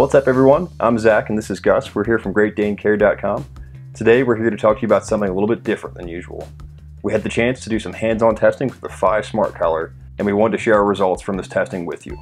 What's up everyone? I'm Zach and this is Gus. We're here from GreatDaneCare.com. Today we're here to talk to you about something a little bit different than usual. We had the chance to do some hands-on testing with the Fi Smart Collar and we wanted to share our results from this testing with you.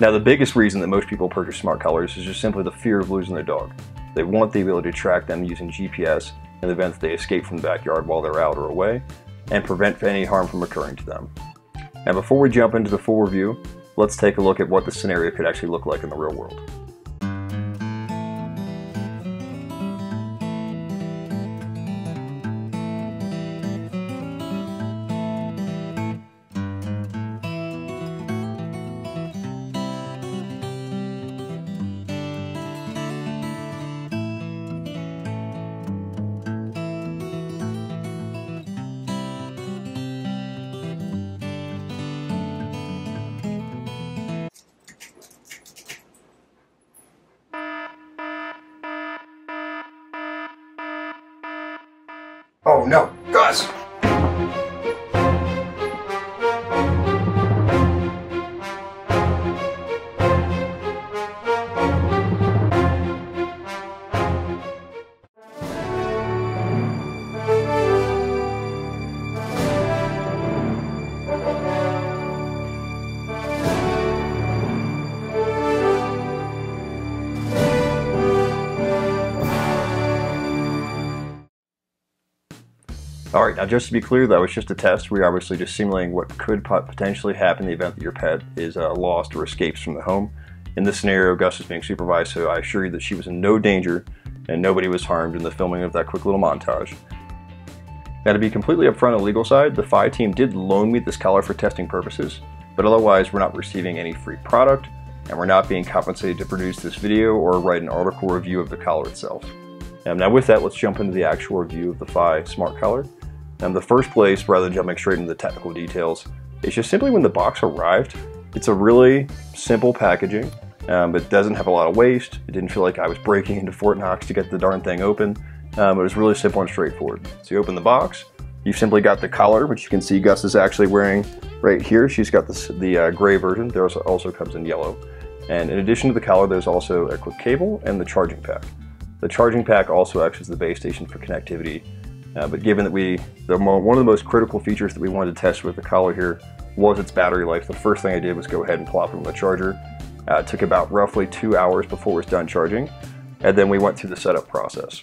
Now the biggest reason that most people purchase smart collars is just simply the fear of losing their dog. They want the ability to track them using GPS in the event that they escape from the backyard while they're out or away and prevent any harm from occurring to them. Now before we jump into the full review, let's take a look at what the scenario could actually look like in the real world. Oh no, Gus! Now just to be clear, that was just a test. We're obviously just simulating what could potentially happen in the event that your pet is uh, lost or escapes from the home. In this scenario, Gus is being supervised, so I assure you that she was in no danger and nobody was harmed in the filming of that quick little montage. Now to be completely upfront on the legal side, the Fi team did loan me this collar for testing purposes, but otherwise we're not receiving any free product, and we're not being compensated to produce this video or write an article review of the collar itself. Now with that, let's jump into the actual review of the Fi Smart Collar. Um, the first place, rather than jumping straight into the technical details, is just simply when the box arrived. It's a really simple packaging. Um, it doesn't have a lot of waste. It didn't feel like I was breaking into Fort Knox to get the darn thing open. Um, it was really simple and straightforward. So you open the box, you've simply got the collar, which you can see Gus is actually wearing right here. She's got this, the uh, gray version. There also comes in yellow. And in addition to the collar, there's also a quick cable and the charging pack. The charging pack also acts as the base station for connectivity. Uh, but given that we, the one of the most critical features that we wanted to test with the collar here was its battery life, the first thing I did was go ahead and plop it on the charger. Uh, it took about roughly two hours before it was done charging, and then we went through the setup process.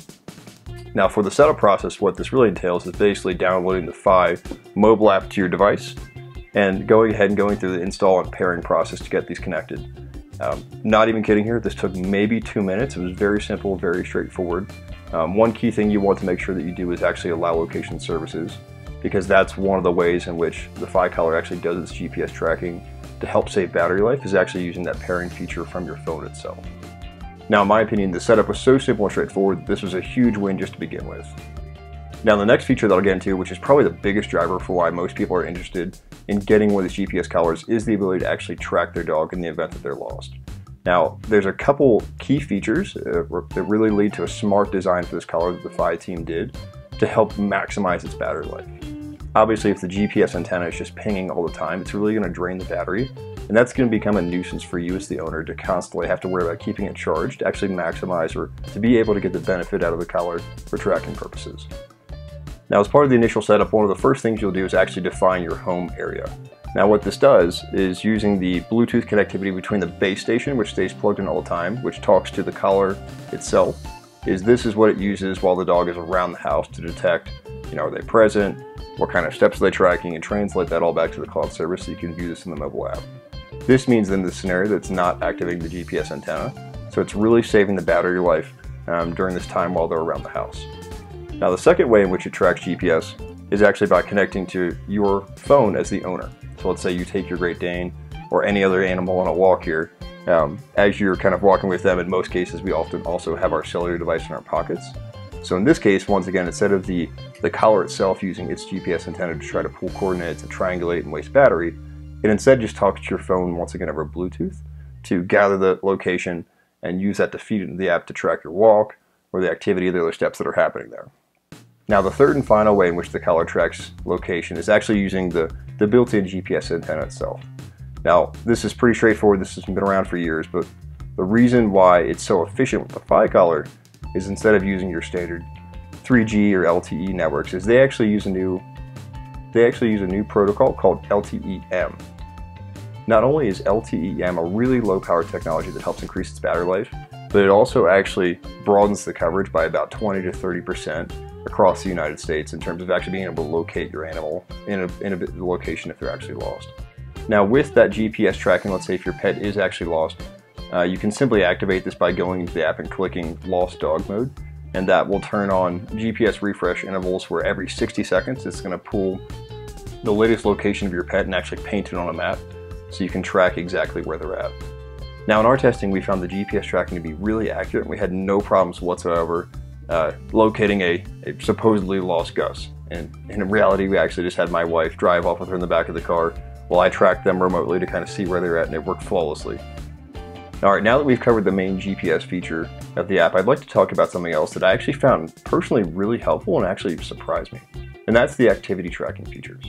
Now for the setup process, what this really entails is basically downloading the Fi mobile app to your device and going ahead and going through the install and pairing process to get these connected. Um, not even kidding here, this took maybe two minutes. It was very simple, very straightforward. Um, one key thing you want to make sure that you do is actually allow location services because that's one of the ways in which the Fi Collar actually does its GPS tracking to help save battery life is actually using that pairing feature from your phone itself. Now in my opinion, the setup was so simple and straightforward, this was a huge win just to begin with. Now the next feature that I'll get into, which is probably the biggest driver for why most people are interested in getting one of these GPS collars, is the ability to actually track their dog in the event that they're lost. Now, there's a couple key features that really lead to a smart design for this collar that the Fi team did to help maximize its battery life. Obviously, if the GPS antenna is just pinging all the time, it's really going to drain the battery, and that's going to become a nuisance for you as the owner to constantly have to worry about keeping it charged to actually maximize or to be able to get the benefit out of the collar for tracking purposes. Now as part of the initial setup, one of the first things you'll do is actually define your home area. Now what this does is using the Bluetooth connectivity between the base station, which stays plugged in all the time, which talks to the collar itself, is this is what it uses while the dog is around the house to detect, you know, are they present, what kind of steps are they tracking, and translate that all back to the cloud service so you can view this in the mobile app. This means in this scenario that it's not activating the GPS antenna, so it's really saving the battery life um, during this time while they're around the house. Now the second way in which it tracks GPS is actually by connecting to your phone as the owner. So let's say you take your Great Dane or any other animal on a walk here. Um, as you're kind of walking with them, in most cases we often also have our cellular device in our pockets. So in this case, once again, instead of the, the collar itself using its GPS antenna to try to pull coordinates and triangulate and waste battery, it instead just talks to your phone once again over Bluetooth to gather the location and use that to feed into the app to track your walk or the activity the other steps that are happening there. Now the third and final way in which the collar tracks location is actually using the, the built-in GPS antenna itself. Now this is pretty straightforward, this has been around for years, but The reason why it's so efficient with the Fi collar is instead of using your standard 3G or LTE networks, is they actually use a new they actually use a new protocol called LTE-M. Not only is LTE-M a really low power technology that helps increase its battery life, but it also actually broadens the coverage by about 20 to 30 percent across the United States in terms of actually being able to locate your animal in a, in a location if they're actually lost. Now with that GPS tracking, let's say if your pet is actually lost, uh, you can simply activate this by going into the app and clicking Lost Dog Mode, and that will turn on GPS refresh intervals where every 60 seconds it's going to pull the latest location of your pet and actually paint it on a map so you can track exactly where they're at. Now in our testing we found the GPS tracking to be really accurate and we had no problems whatsoever uh, locating a, a, supposedly lost Gus. And, and in reality we actually just had my wife drive off with her in the back of the car while I tracked them remotely to kind of see where they're at and it worked flawlessly. Alright, now that we've covered the main GPS feature of the app, I'd like to talk about something else that I actually found personally really helpful and actually surprised me. And that's the activity tracking features.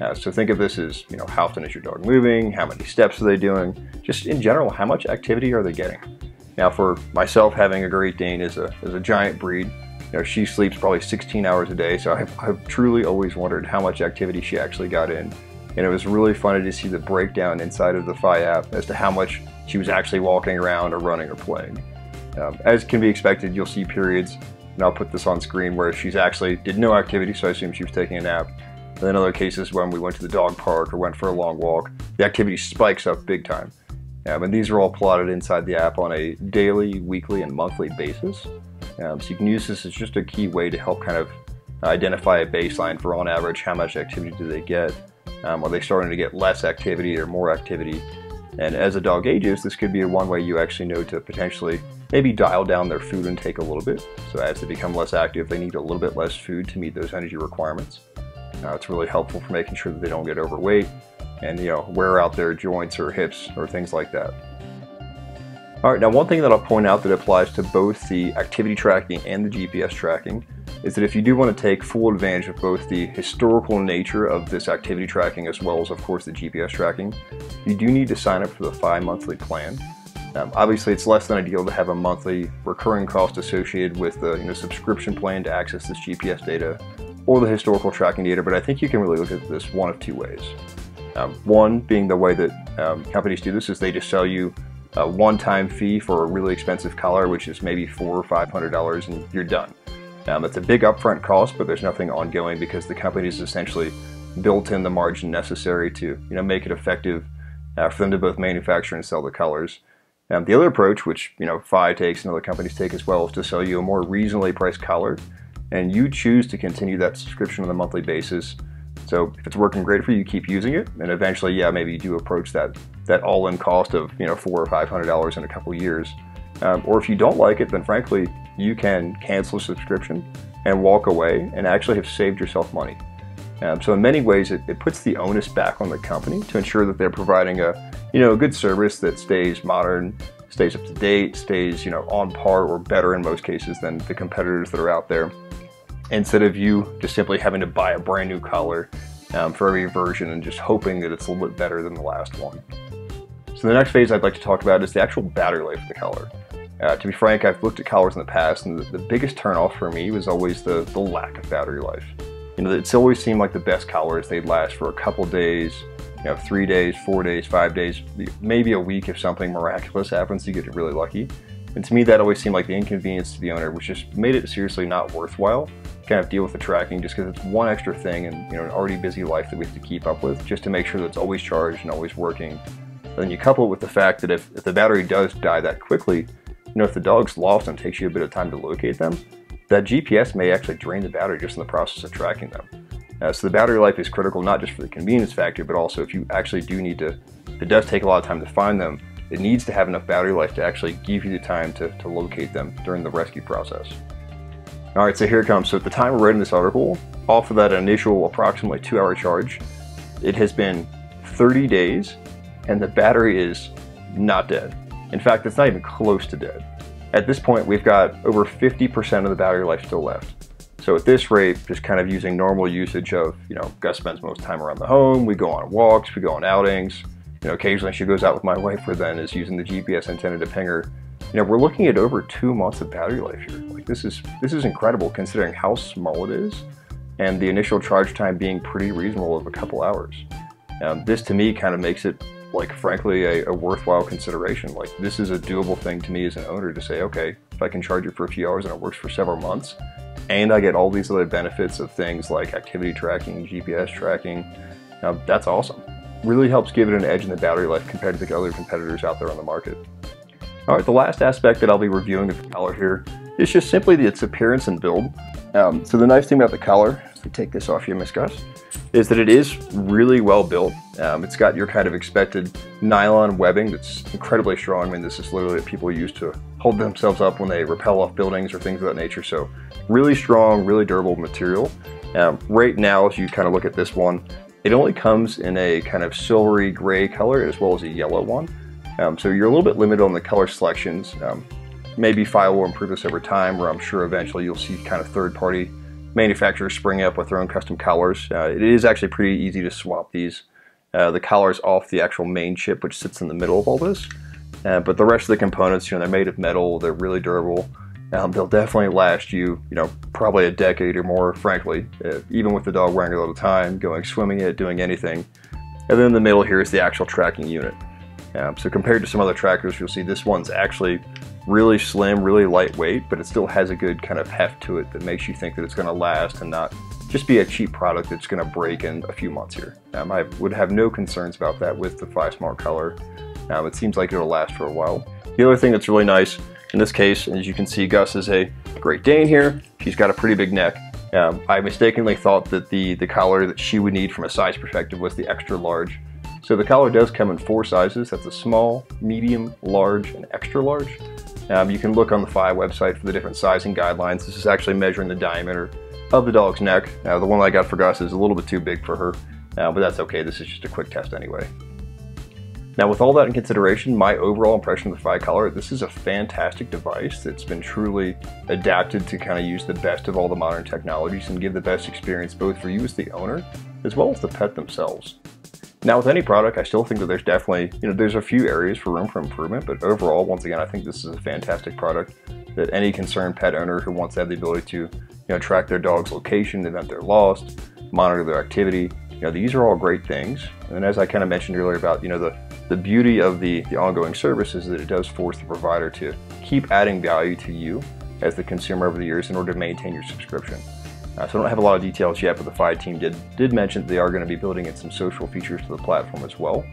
Uh, so think of this as, you know, how often is your dog moving, how many steps are they doing, just in general, how much activity are they getting? Now for myself, having a Great Dane is a, is a giant breed. You know, she sleeps probably 16 hours a day, so I've, I've truly always wondered how much activity she actually got in. And it was really funny to see the breakdown inside of the Fi app as to how much she was actually walking around or running or playing. Um, as can be expected, you'll see periods, and I'll put this on screen, where she's actually did no activity, so I assume she was taking a nap. And then other cases when we went to the dog park or went for a long walk, the activity spikes up big time. Um, and these are all plotted inside the app on a daily, weekly, and monthly basis. Um, so you can use this as just a key way to help kind of identify a baseline for on average how much activity do they get. Um, are they starting to get less activity or more activity? And as a dog ages, this could be one way you actually know to potentially maybe dial down their food intake a little bit. So as they become less active, they need a little bit less food to meet those energy requirements. Uh, it's really helpful for making sure that they don't get overweight and you know wear out their joints or hips or things like that. All right, now one thing that I'll point out that applies to both the activity tracking and the GPS tracking is that if you do want to take full advantage of both the historical nature of this activity tracking as well as of course the GPS tracking, you do need to sign up for the Fi monthly plan. Um, obviously it's less than ideal to have a monthly recurring cost associated with the you know, subscription plan to access this GPS data or the historical tracking data, but I think you can really look at this one of two ways. Um, one being the way that um, companies do this is they just sell you a one-time fee for a really expensive collar, which is maybe four or five hundred dollars, and you're done. Um, it's a big upfront cost, but there's nothing ongoing because the company is essentially built in the margin necessary to you know make it effective uh, for them to both manufacture and sell the colors. Um, the other approach, which you know Fi takes and other companies take as well, is to sell you a more reasonably priced collar, and you choose to continue that subscription on a monthly basis. So if it's working great for you, keep using it, and eventually, yeah, maybe you do approach that that all-in cost of you know four or five hundred dollars in a couple years. Um, or if you don't like it, then frankly, you can cancel a subscription and walk away and actually have saved yourself money. Um, so in many ways, it, it, puts the onus back on the company to ensure that they're providing a, you know, a good service that stays modern, stays up to date, stays, you know, on par or better in most cases than the competitors that are out there. Instead of you just simply having to buy a brand new collar um, for every version and just hoping that it's a little bit better than the last one. So the next phase I'd like to talk about is the actual battery life of the collar. Uh, to be frank, I've looked at collars in the past, and the, the biggest turnoff for me was always the, the lack of battery life. You know, it's always seemed like the best collars, they'd last for a couple days, you know, three days, four days, five days, maybe a week if something miraculous happens, you get really lucky. And to me, that always seemed like the inconvenience to the owner, which just made it seriously not worthwhile kind of deal with the tracking just because it's one extra thing in you know an already busy life that we have to keep up with just to make sure that it's always charged and always working. And then you couple it with the fact that if, if the battery does die that quickly, you know, if the dog's lost and takes you a bit of time to locate them, that GPS may actually drain the battery just in the process of tracking them. Uh, so the battery life is critical not just for the convenience factor, but also if you actually do need to, if it does take a lot of time to find them, it needs to have enough battery life to actually give you the time to, to locate them during the rescue process. Alright, so here it comes. So at the time of writing this article, off of that initial approximately two hour charge, it has been 30 days and the battery is not dead. In fact, it's not even close to dead. At this point, we've got over 50% of the battery life still left. So at this rate, just kind of using normal usage of, you know, Gus spends most time around the home, we go on walks, we go on outings, You know, occasionally she goes out with my wife for then is using the GPS antenna to ping her. You know, we're looking at over two months of battery life here. This is this is incredible considering how small it is, and the initial charge time being pretty reasonable of a couple hours. Um, this to me kind of makes it like frankly a, a, worthwhile consideration. Like this is a doable thing to me as an owner to say, okay, if I can charge it for a few hours and it works for several months, and I get all these other benefits of things like activity tracking, GPS tracking, um, that's awesome. Really helps give it an edge in the battery life compared to the other competitors out there on the market. All right, the last aspect that I'll be reviewing of the collar here is just simply its appearance and build. Um, so the nice thing about the collar, if we take this off here, Miss Gus, is that it is really well built. Um, it's got your kind of expected nylon webbing that's incredibly strong. I mean, this is literally what people use to hold themselves up when they rappel off buildings or things of that nature. So really strong, really durable material. Um, right now, as you kind of look at this one, it only comes in a kind of silvery gray color as well as a yellow one. Um, so you're a little bit limited on the color selections. Um, maybe Fi will improve this over time, where I'm sure eventually you'll see kind of third-party manufacturers spring up with their own custom collars. Uh, it is actually pretty easy to swap these. Uh, the collars off the actual main chip, which sits in the middle of all this. Uh, but the rest of the components, you know, they're made of metal, they're really durable. Um, they'll definitely last you, you know, probably a decade or more, frankly, uh, even with the dog wearing it all the time, going swimming it, doing anything. And then in the middle here is the actual tracking unit. Um, so compared to some other trackers, you'll see this one's actually really slim, really lightweight, but it still has a good kind of heft to it that makes you think that it's going to last and not just be a cheap product that's going to break in a few months here. Um, I would have no concerns about that with the Fi Smart color. Um, it seems like it'll last for a while. The other thing that's really nice in this case, as you can see, Gus is a Great Dane here. She's got a pretty big neck. Um, I mistakenly thought that the, the collar that she would need from a size perspective was the extra large. So the collar does come in four sizes. That's a small, medium, large, and extra large. Um, you can look on the Fi website for the different sizing guidelines. This is actually measuring the diameter of the dog's neck. Uh, the one I got for Gus is a little bit too big for her, uh, but that's okay. This is just a quick test anyway. Now with all that in consideration, my overall impression of the Fi Collar, this is a fantastic device that's been truly adapted to kind of use the best of all the modern technologies and give the best experience both for you as the owner, as well as the pet themselves. Now with any product, I still think that there's definitely, you know, there's a few areas for room for improvement, but overall, once again, I think this is a fantastic product that any concerned pet owner who wants to have the ability to, you know, track their dog's location, the event they're lost, monitor their activity, you know, these are all great things. And as I kind of mentioned earlier about, you know, the, the beauty of the, the ongoing service is that it does force the provider to keep adding value to you as the consumer over the years in order to maintain your subscription. Uh, so I don't have a lot of details yet, but the Fi team did, did mention that they are going to be building in some social features to the platform as well.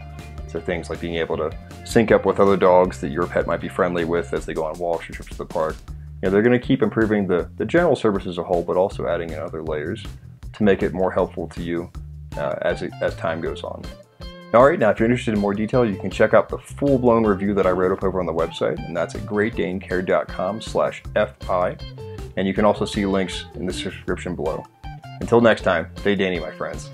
So things like being able to sync up with other dogs that your pet might be friendly with as they go on walks or trips to the park. You know, they're going to keep improving the, the general service as a whole, but also adding in other layers to make it more helpful to you uh, as, it, as time goes on. Alright, now if you're interested in more detail, you can check out the full-blown review that I wrote up over on the website, and that's at greatdanecare.com slash FI and you can also see links in the description below. Until next time, stay Danny, my friends.